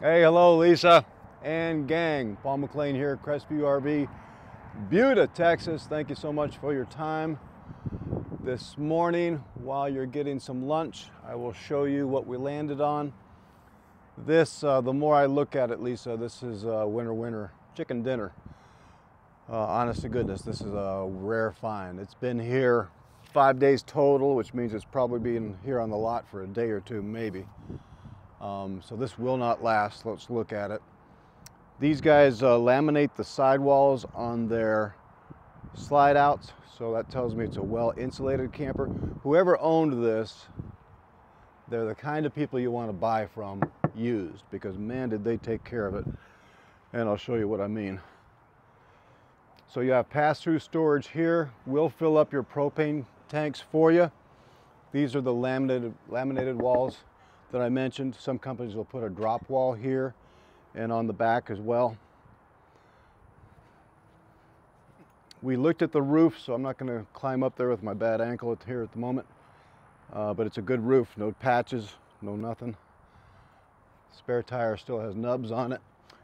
Hey, hello, Lisa and gang. Paul McLean here, at Crestview RV, Buda, Texas. Thank you so much for your time. This morning, while you're getting some lunch, I will show you what we landed on. This, uh, the more I look at it, Lisa, this is a winter, winter chicken dinner. Uh, honest to goodness, this is a rare find. It's been here five days total, which means it's probably been here on the lot for a day or two, maybe. Um, so this will not last. Let's look at it. These guys uh, laminate the sidewalls on their slide outs, so that tells me it's a well insulated camper. Whoever owned this, they're the kind of people you want to buy from used because man did they take care of it. And I'll show you what I mean. So you have pass-through storage here. We'll fill up your propane tanks for you. These are the laminated, laminated walls that I mentioned. Some companies will put a drop wall here and on the back as well. We looked at the roof, so I'm not going to climb up there with my bad ankle here at the moment. Uh, but it's a good roof, no patches, no nothing. Spare tire still has nubs on it.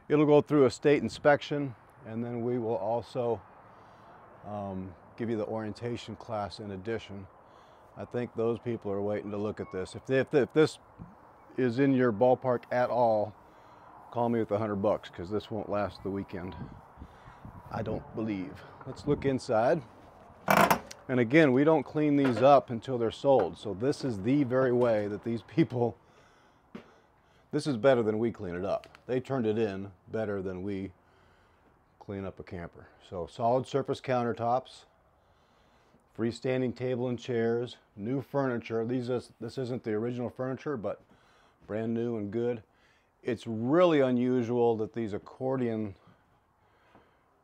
It'll go through a state inspection, and then we will also um, give you the orientation class in addition. I think those people are waiting to look at this. If, they, if, if this is in your ballpark at all, call me with a hundred bucks because this won't last the weekend. I don't believe. Let's look inside. And again, we don't clean these up until they're sold. So this is the very way that these people, this is better than we clean it up. They turned it in better than we clean up a camper. So solid surface countertops, freestanding table and chairs, new furniture. These is, this isn't the original furniture, but brand new and good. It's really unusual that these accordion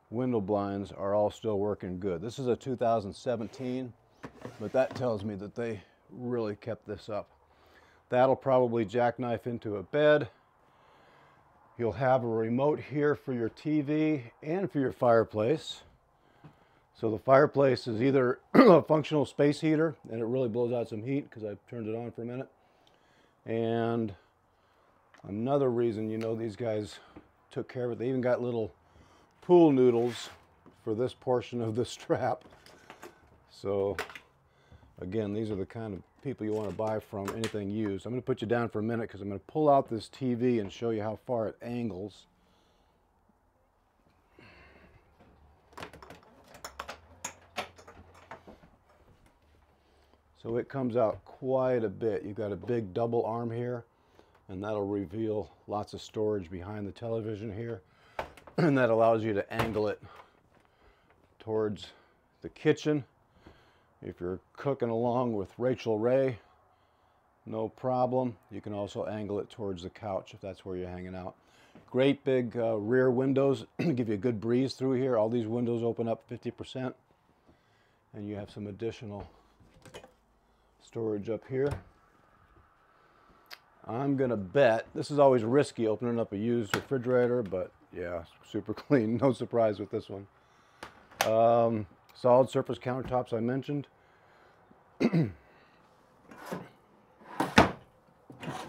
window blinds are all still working good. This is a 2017, but that tells me that they really kept this up. That'll probably jackknife into a bed. You'll have a remote here for your TV and for your fireplace. So the fireplace is either a functional space heater and it really blows out some heat because I turned it on for a minute. And another reason you know these guys took care of it, they even got little pool noodles for this portion of the strap. So again, these are the kind of people you want to buy from anything used. I'm going to put you down for a minute because I'm going to pull out this TV and show you how far it angles. So it comes out quite a bit. You've got a big double arm here and that'll reveal lots of storage behind the television here. and that allows you to angle it towards the kitchen. If you're cooking along with Rachael Ray, no problem. You can also angle it towards the couch if that's where you're hanging out. Great big uh, rear windows, give you a good breeze through here. All these windows open up 50%. And you have some additional storage up here. I'm gonna bet, this is always risky opening up a used refrigerator, but yeah, super clean, no surprise with this one. Um, solid surface countertops I mentioned.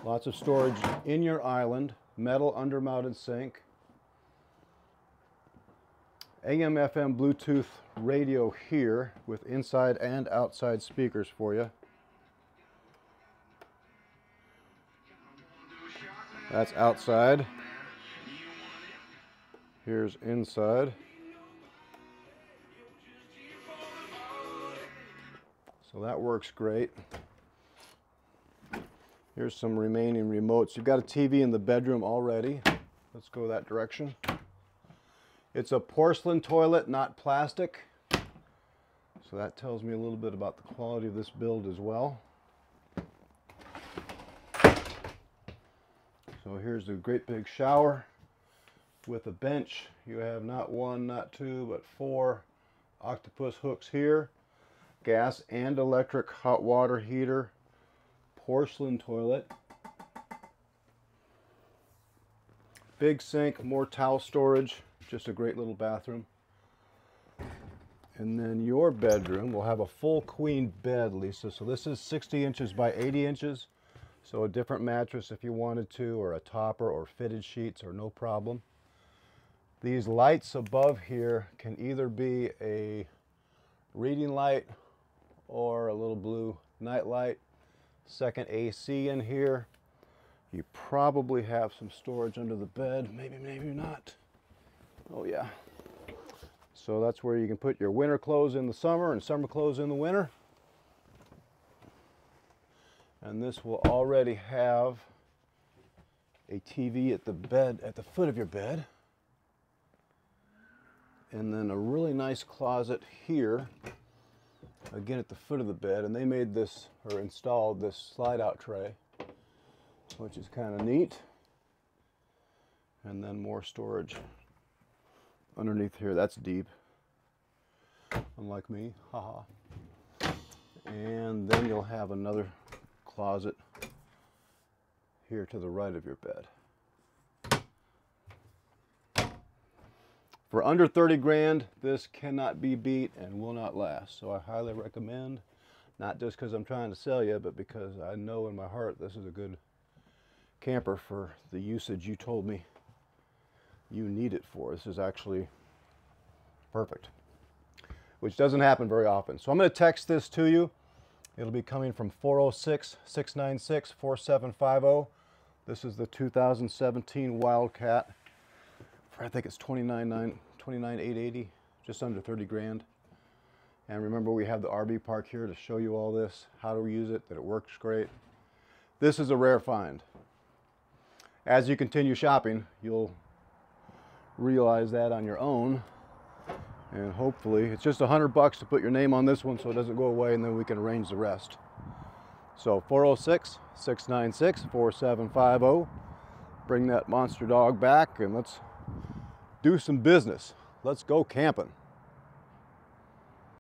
Lots of storage in your island, metal undermounted sink. AM, FM, Bluetooth radio here with inside and outside speakers for you. That's outside. Here's inside. So that works great. Here's some remaining remotes. You've got a TV in the bedroom already. Let's go that direction. It's a porcelain toilet, not plastic. So that tells me a little bit about the quality of this build as well. So here's the great big shower with a bench. You have not one, not two, but four octopus hooks here. Gas and electric hot water heater. Porcelain toilet. Big sink, more towel storage. Just a great little bathroom. And then your bedroom will have a full queen bed, Lisa. So this is 60 inches by 80 inches. So a different mattress if you wanted to, or a topper or fitted sheets are no problem. These lights above here can either be a reading light or a little blue night light. Second AC in here. You probably have some storage under the bed, maybe, maybe not. Oh yeah. So that's where you can put your winter clothes in the summer and summer clothes in the winter. And this will already have a TV at the bed, at the foot of your bed. And then a really nice closet here, again at the foot of the bed. And they made this, or installed this slide out tray, which is kind of neat. And then more storage underneath here. That's deep, unlike me, haha. And then you'll have another closet here to the right of your bed. For under 30 grand, this cannot be beat and will not last. So I highly recommend, not just because I'm trying to sell you, but because I know in my heart this is a good camper for the usage you told me you need it for. This is actually perfect, which doesn't happen very often. So I'm going to text this to you. It'll be coming from 406-696-4750. This is the 2017 Wildcat. I think it's 29, 880, just under 30 grand. And remember we have the RV park here to show you all this, how to use it, that it works great. This is a rare find. As you continue shopping, you'll realize that on your own. And hopefully, it's just a hundred bucks to put your name on this one so it doesn't go away and then we can arrange the rest. So 406-696-4750. Bring that monster dog back and let's do some business. Let's go camping.